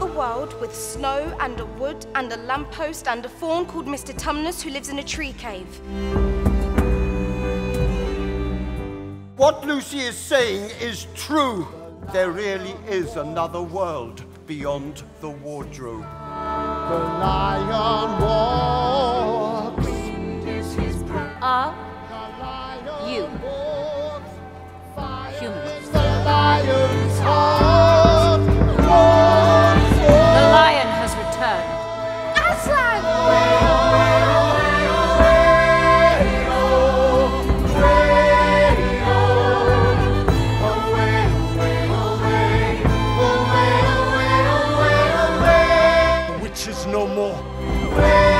another world with snow and a wood and a lamppost and a faun called Mr. Tumnus who lives in a tree cave. What Lucy is saying is true. There really is another world beyond the wardrobe. more.